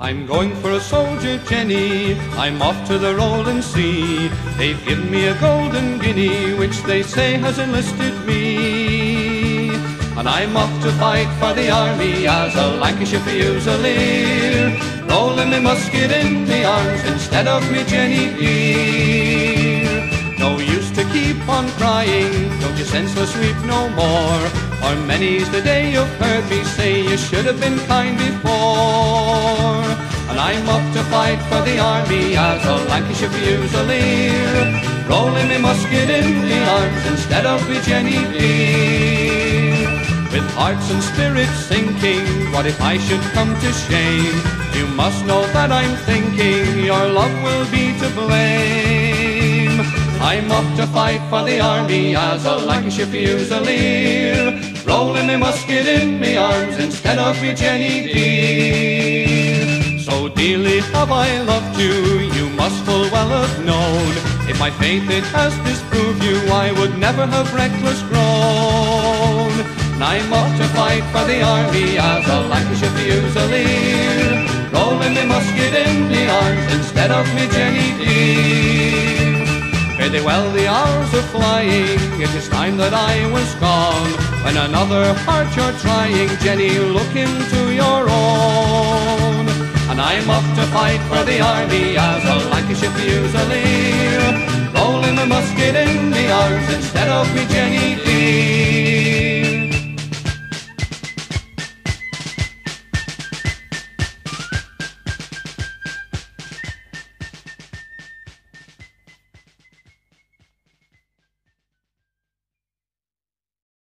I'm going for a soldier, Jenny. I'm off to the rolling sea. They've given me a golden guinea, which they say has enlisted me. And I'm off to fight for the army as a Lancashire Fusilier, rolling my musket in the arms instead of me Jenny dear. No use to keep on crying, don't you senseless weep no more. For many's the day you've heard me say you should have been kind before. And I'm off to fight for the army as a Lancashire Fusilier, rolling my musket in the arms instead of me Jenny dear. With hearts and spirits sinking, what if I should come to shame? You must know that I'm thinking your love will be to blame. I'm off to fight for the army as a Lancashire Fusilier, rolling me musket in me arms instead of me Jenny dear. So dearly have I loved you, you must full well have known. If my faith it has disproved you, I would never have reckless grown. And I'm off to fight for the army as a Lancashire Fusilier, rolling me musket in me arms instead of me Jenny dear. Well, the hours are flying, it is time that I was gone. When another heart you're trying, Jenny, look into your own. And I'm off to fight for the army as a Lancashire Fusilier, rolling the musket in the arms instead of me Jenny.